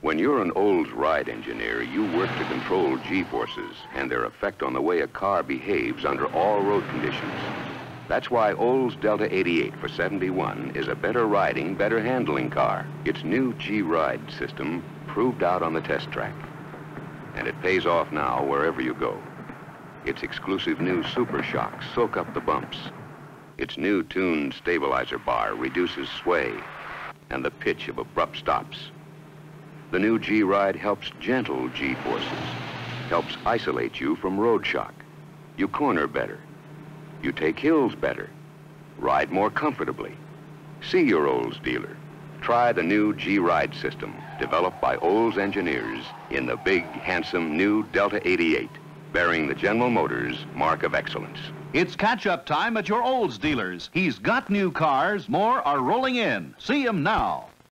When you're an Olds ride engineer, you work to control G-forces and their effect on the way a car behaves under all road conditions. That's why Olds Delta 88 for 71 is a better riding, better handling car. Its new G-Ride system proved out on the test track. And it pays off now wherever you go. Its exclusive new Super Shocks soak up the bumps. Its new tuned stabilizer bar reduces sway and the pitch of abrupt stops. The new G-Ride helps gentle G-forces, helps isolate you from road shock. You corner better. You take hills better. Ride more comfortably. See your Olds dealer. Try the new G-Ride system, developed by Olds engineers in the big, handsome new Delta 88, bearing the General Motors mark of excellence. It's catch-up time at your Olds dealers. He's got new cars, more are rolling in. See him now.